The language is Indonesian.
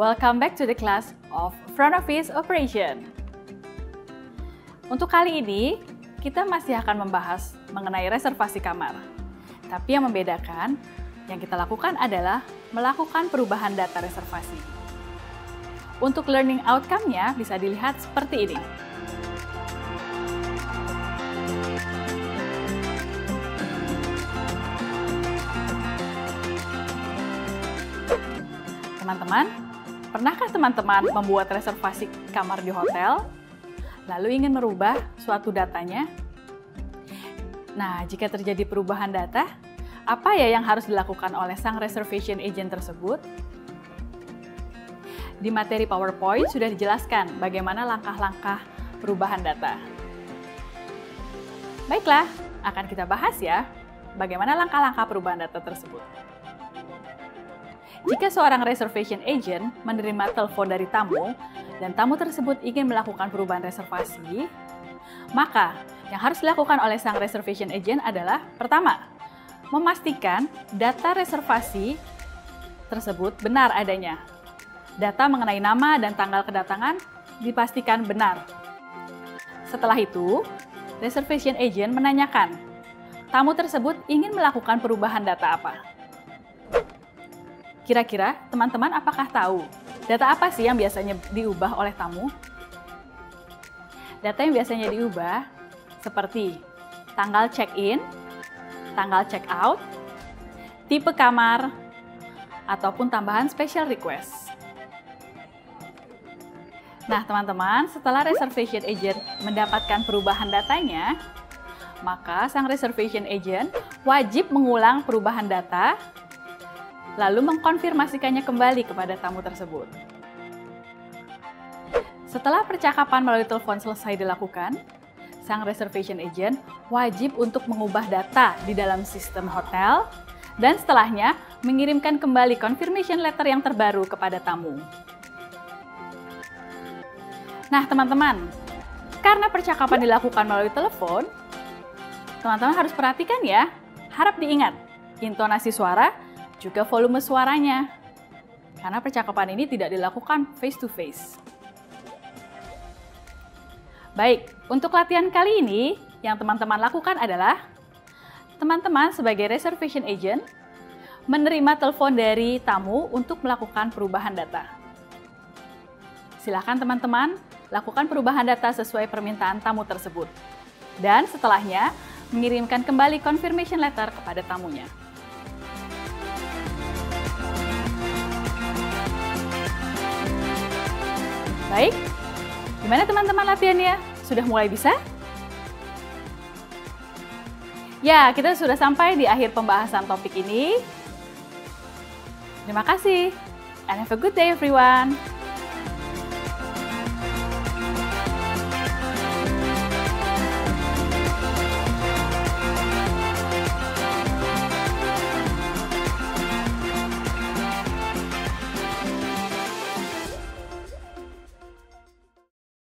welcome back to the class of Front Office Operation. Untuk kali ini, kita masih akan membahas mengenai reservasi kamar. Tapi yang membedakan, yang kita lakukan adalah melakukan perubahan data reservasi. Untuk learning outcome-nya bisa dilihat seperti ini. Teman-teman, pernahkah teman-teman membuat reservasi kamar di hotel, lalu ingin merubah suatu datanya? Nah, jika terjadi perubahan data, apa ya yang harus dilakukan oleh sang reservation agent tersebut? Di materi PowerPoint sudah dijelaskan bagaimana langkah-langkah perubahan data. Baiklah, akan kita bahas ya, bagaimana langkah-langkah perubahan data tersebut. Jika seorang reservation agent menerima telepon dari tamu dan tamu tersebut ingin melakukan perubahan reservasi, maka yang harus dilakukan oleh sang reservation agent adalah pertama, memastikan data reservasi tersebut benar adanya. Data mengenai nama dan tanggal kedatangan dipastikan benar. Setelah itu, reservation agent menanyakan, tamu tersebut ingin melakukan perubahan data apa? Kira-kira teman-teman apakah tahu data apa sih yang biasanya diubah oleh tamu? Data yang biasanya diubah seperti tanggal check-in, tanggal check-out, tipe kamar, ataupun tambahan special request. Nah, teman-teman, setelah reservation agent mendapatkan perubahan datanya, maka sang reservation agent wajib mengulang perubahan data lalu mengkonfirmasikannya kembali kepada tamu tersebut. Setelah percakapan melalui telepon selesai dilakukan, sang reservation agent wajib untuk mengubah data di dalam sistem hotel dan setelahnya mengirimkan kembali confirmation letter yang terbaru kepada tamu. Nah, teman-teman, karena percakapan dilakukan melalui telepon, teman-teman harus perhatikan ya, harap diingat, intonasi suara juga volume suaranya. Karena percakapan ini tidak dilakukan face to face. Baik, untuk latihan kali ini yang teman-teman lakukan adalah teman-teman sebagai reservation agent menerima telepon dari tamu untuk melakukan perubahan data. Silakan teman-teman lakukan perubahan data sesuai permintaan tamu tersebut. Dan setelahnya, mengirimkan kembali confirmation letter kepada tamunya. Baik, gimana teman-teman latihannya? Sudah mulai bisa? Ya, kita sudah sampai di akhir pembahasan topik ini. Terima kasih, and have a good day everyone.